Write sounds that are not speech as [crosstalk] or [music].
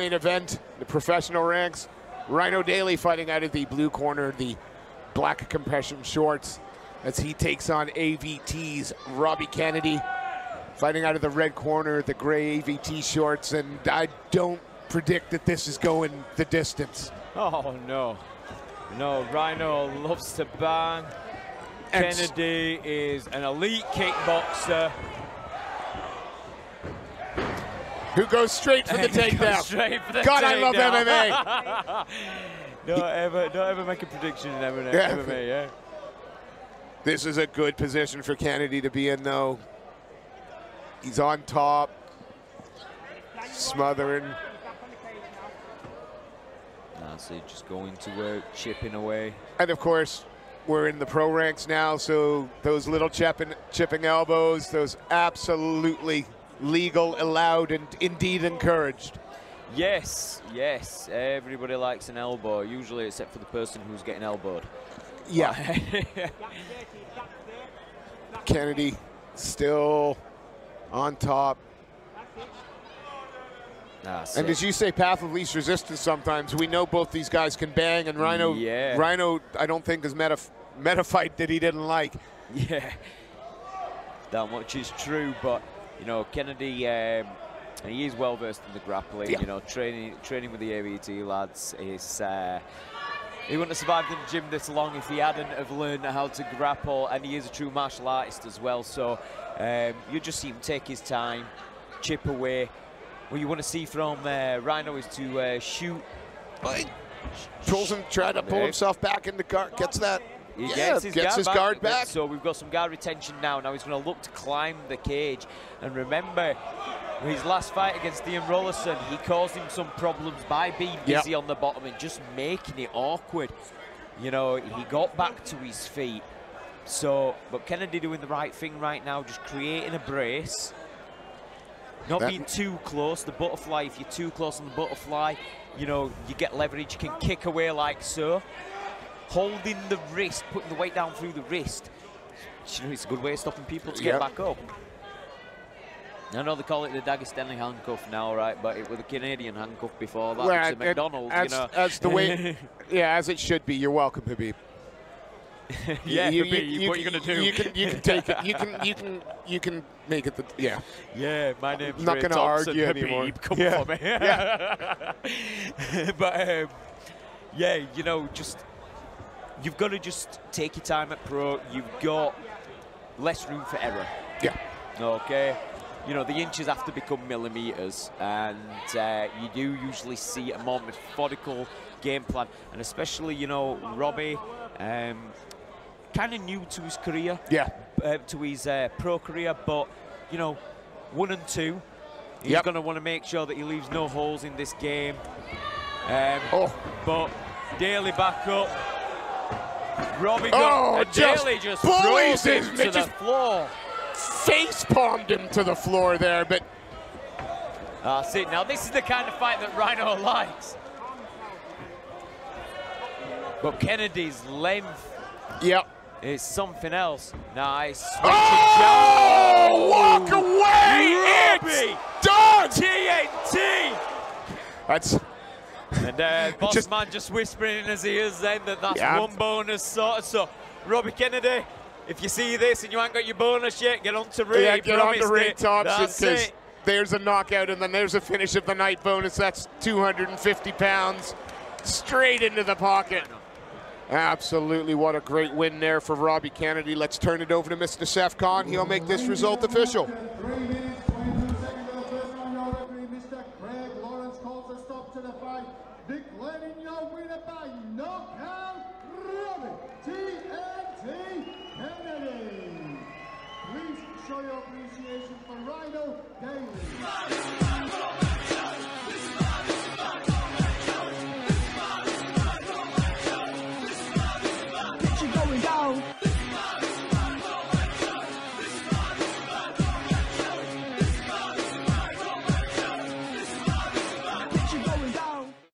co-main event, the professional ranks. Rhino Daley fighting out of the blue corner, the black compression shorts, as he takes on AVT's Robbie Kennedy. Fighting out of the red corner, the gray AVT shorts, and I don't predict that this is going the distance. Oh, no. No, Rhino loves to bang. And Kennedy is an elite kickboxer. Who goes straight for the takedown? straight for the God, I love takedown. MMA. don't [laughs] ever, don't ever make a prediction in MMA. Yeah. MMA yeah. This is a good position for Kennedy to be in, though. He's on top, smothering. Nah, so just going to work, chipping away. And of course, we're in the pro ranks now, so those little chipping, chipping elbows, those absolutely legal, allowed, and indeed encouraged. Yes, yes. Everybody likes an elbow, usually except for the person who's getting elbowed. Yeah, [laughs] Kennedy still on top. That's And it. as you say, path of least resistance sometimes. We know both these guys can bang, and Rhino, Yeah. Rhino I don't think has met a, met a fight that he didn't like. Yeah, that much is true. But you know, Kennedy, um, he is well versed in the grappling. Yeah. You know, training training with the AVT lads is. Uh, he wouldn't have survived in the gym this long if he hadn't have learned how to grapple, and he is a true martial artist as well. So um, you just see him take his time, chip away. What you want to see from uh, Rhino is to uh, shoot. Pulls him, try to pull himself back in the guard, gets that. He yeah, gets his, guard, back. guard back. So we've got some guard retention now. Now he's going to look to climb the cage. And remember, his last fight against Ian Rollerson, he caused him some problems by being Yep. busy on the bottom and just making it awkward. You know, he got back to his feet. So, but Kennedy doing the right thing right now, just creating a brace. Not That- being too close. The butterfly, if you're too close on the butterfly, you know, you get leverage, you can kick away like so. Holding the wrist, putting the weight down through the wrist. You know, it's a good way of stopping people to get back up. I know they call it the Dagestani handcuff now, right? But it was a Canadian handcuff before that. Well, it's a McDonald's, as, you know. as the way, [laughs] yeah, as it should be. You're welcome, Habib. [laughs] yeah, you, Habib, what are you going to do? You can, you can take it. You can, you can, you can make it. The, yeah. [laughs] Yeah, my name's Not Ray gonna Thompson, argue Habib, anymore. Come Yeah. for me. yeah. but um, yeah, you know, just you've got to just take your time at pro. You've got less room for error. Yeah. Okay. You know, the inches have to become millimeters, and uh, you do usually see a more methodical game plan. And especially, you know, Robbie, um, kind of new to his career Yeah. uh, to his uh, pro career, but you know, one and two, he's Yep. going to want to make sure that he leaves no holes in this game. Um, Oh. But Daley back up. Robbie Oh, just Daley just bullies him him, to the floor. Face palmed him to the floor there, but ah, That's it. Now this is the kind of fight that Rhino [laughs] likes. But Kennedy's length yep. is something else. Nice. Oh, walk away! Robbie! It's done. TNT! That's And uh, [laughs] boss Just- man just whispering in his ears then that that's Yeah. one bonus sorted. So, Robbie Kennedy, if you see this and you ain't got your bonus yet, get on to Ray. yeah. Get on to Ray. Thompson because there's a knockout and then there's a finish of the night bonus. That's 250 pounds straight into the pocket. Absolutely, what a great win there for Robbie Kennedy. Let's turn it over to Mr. Khan. He'll make this result official.